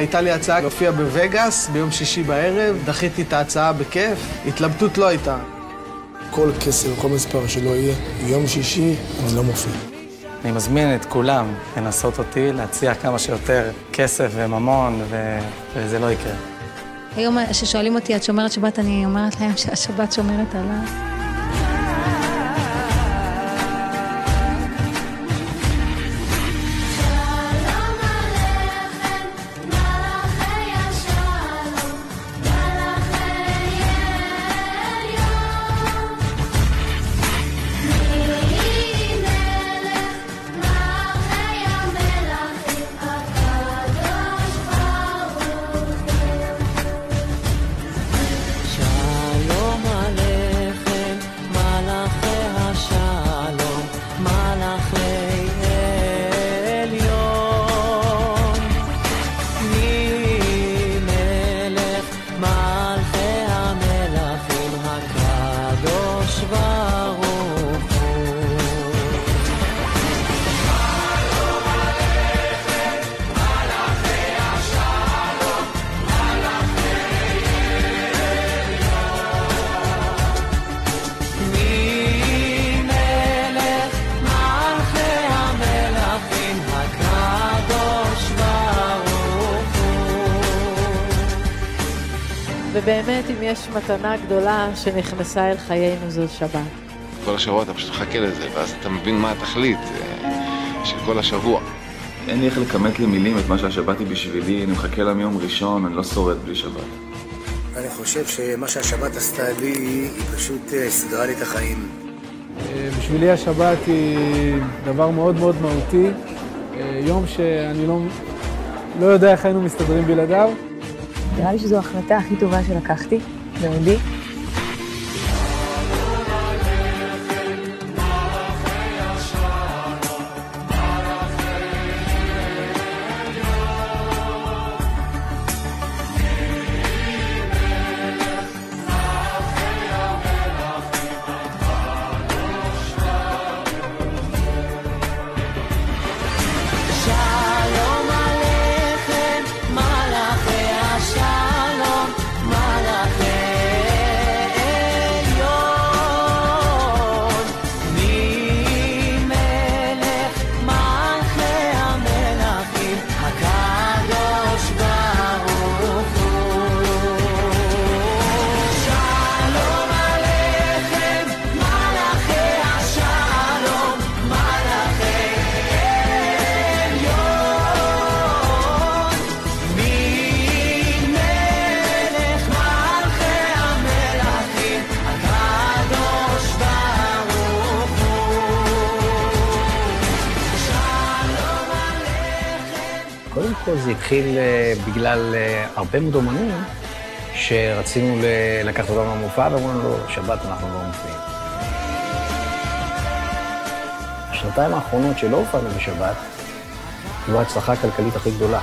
הייתה לי הצעה להופיע בווגאס ביום שישי בערב, דחיתי את ההצעה בכיף, התלבטות לא הייתה. כל כסף, כל מספר שלא יהיה, יום שישי אני לא מופיע. אני מזמין את כולם לנסות אותי, להציע כמה שיותר כסף וממון, ו... וזה לא יקרה. היום כששואלים אותי, את שומרת שבת, אני אומרת להם שהשבת שומרת עליי. ובאמת, אם יש מתנה גדולה שנכנסה אל חיינו זו שבת. כל השבוע אתה פשוט מחכה לזה, ואז אתה מבין מה התכלית אה, של כל השבוע. אין לי איך לכמת למילים את מה שהשבת היא בשבילי, אני מחכה לה מיום ראשון, אני לא שורד בלי שבת. אני חושב שמה שהשבת עשתה לי, היא פשוט אה, סידרה לי את החיים. אה, בשבילי השבת היא דבר מאוד מאוד מהותי, יום שאני לא, לא יודע איך היינו מסתדרים בלעדיו. נראה לי שזו ההחלטה הכי טובה שלקחתי, בעודי. כל זה התחיל אה, בגלל אה, הרבה מאוד אומנים שרצינו לקחת אותם למופע ואמרו לנו, לא, שבת אנחנו לא מופיעים. השנתיים האחרונות שלא הופענו בשבת, זו ההצלחה הכלכלית הכי גדולה.